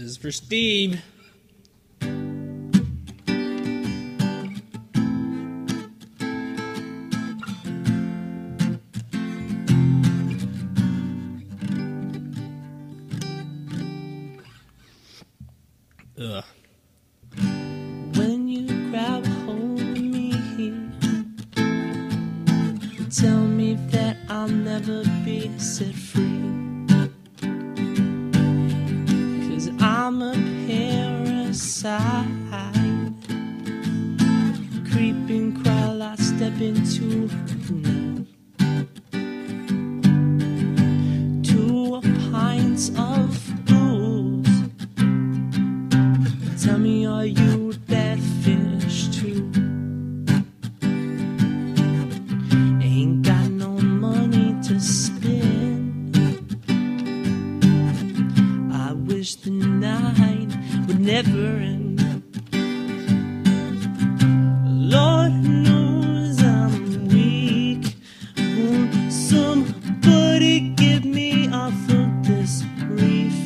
This is for Steve. Ugh. When you grab hold of me, tell me that I'll never be set free. Parasite, creeping, crawl, I step into the night. Two pints of booze. Tell me, are you that fish too? Ain't got no money to spend. I wish the night never end. Lord knows I'm weak. Won't somebody get me off of this reef?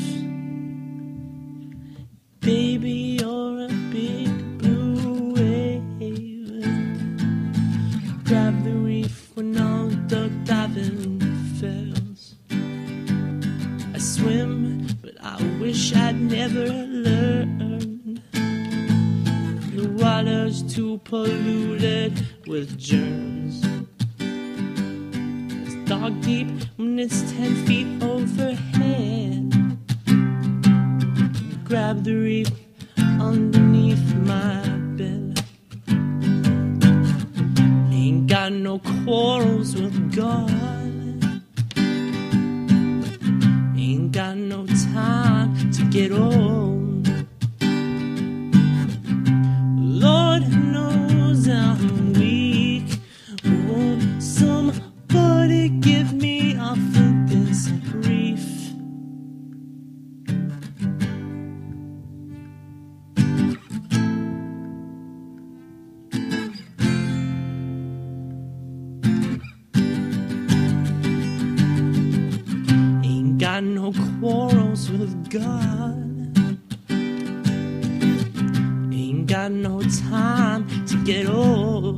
Baby, you're a big blue wave. Grab the reef when all duck diving fails. I swim, but I wish I'd never learned. Water's too polluted with germs. It's dog deep when it's ten feet overhead grab the reef underneath my bed. Ain't got no quarrels with God. Ain't got no time to get old. Somebody give me off of this reef? Ain't got no quarrels with God. Ain't got no time to get old.